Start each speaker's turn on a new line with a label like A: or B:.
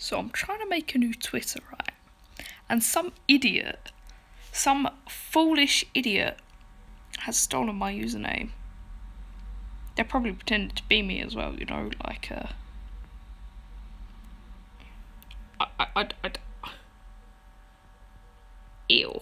A: So I'm trying to make a new Twitter, right? And some idiot, some foolish idiot has stolen my username. They're probably pretending to be me as well, you know, like, uh... I, I, I, I, ew.